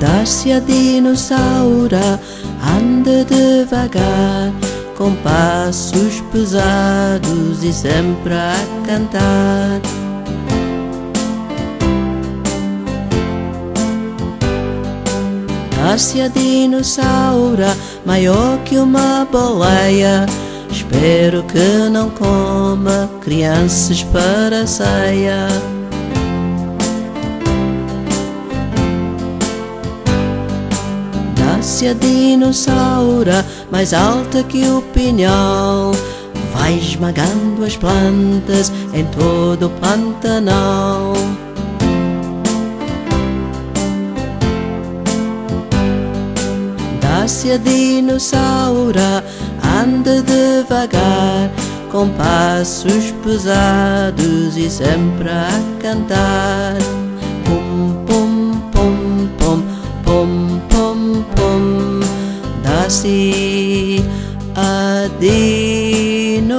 Nasce a dinossauro, anda devagar, com passos pesados e sempre a cantar. Nasce a dinossauro, maior que uma baleia. Espero que não coma crianças para a ceia. Nasce a dinossauro, mais alta que o pinhal. Vai esmagando as plantas em todo o Pantanal. Nasce a dinossauro, anda devagar, com passos pesados e sempre a cantar. Nasce a dinossauro.